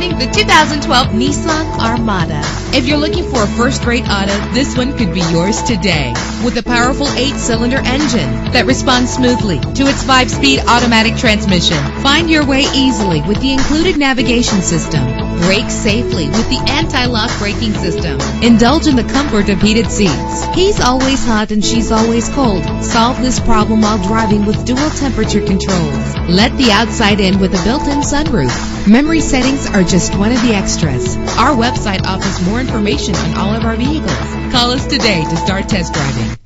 the 2012 Nissan Armada. If you're looking for a first-rate auto, this one could be yours today. With a powerful eight-cylinder engine that responds smoothly to its five-speed automatic transmission. Find your way easily with the included navigation system. Brake safely with the anti-lock braking system. Indulge in the comfort of heated seats. He's always hot and she's always cold. Solve this problem while driving with dual temperature controls. Let the outside in with a built-in sunroof. Memory settings are just one of the extras. Our website offers more information on all of our vehicles. Call us today to start test driving.